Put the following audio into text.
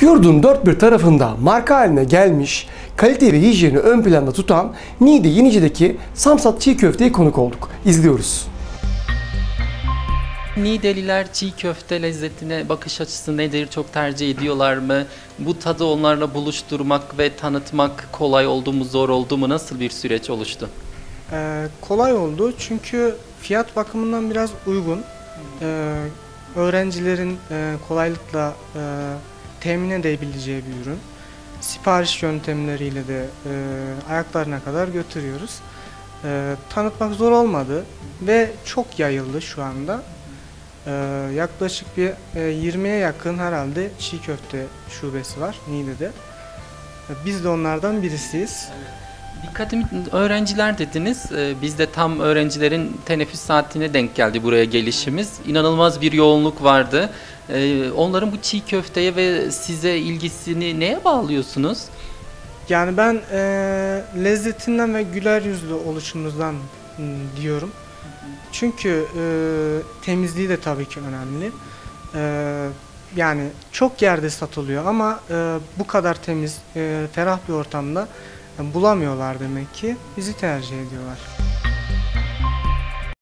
Yurdun dört bir tarafında marka haline gelmiş, kalite ve hijyeni ön planda tutan Niğde Yenici'deki Samsat Çiğ Köfte'ye konuk olduk. İzliyoruz. Niğdeliler çiğ köfte lezzetine bakış açısı nedir? Çok tercih ediyorlar mı? Bu tadı onlarla buluşturmak ve tanıtmak kolay oldu mu, zor oldu mu? Nasıl bir süreç oluştu? Ee, kolay oldu çünkü fiyat bakımından biraz uygun. Ee, öğrencilerin e, kolaylıkla e, temin edebileceği bir ürün. Sipariş yöntemleriyle de e, ayaklarına kadar götürüyoruz. E, tanıtmak zor olmadı ve çok yayıldı şu anda. E, yaklaşık bir e, 20'ye yakın herhalde çiğ köfte şubesi var Niğde'de. E, Biz de onlardan birisiyiz. Dikkatimi öğrenciler dediniz. Ee, Biz de tam öğrencilerin teneffüs saatine denk geldi buraya gelişimiz. İnanılmaz bir yoğunluk vardı. Ee, Onların bu çiğ köfteye ve size ilgisini neye bağlıyorsunuz? Yani ben e, lezzetinden ve güler yüzlü oluşumuzdan m, diyorum. Çünkü e, temizliği de tabii ki önemli. E, yani çok yerde satılıyor ama e, bu kadar temiz, e, ferah bir ortamda e, bulamıyorlar demek ki. Bizi tercih ediyorlar.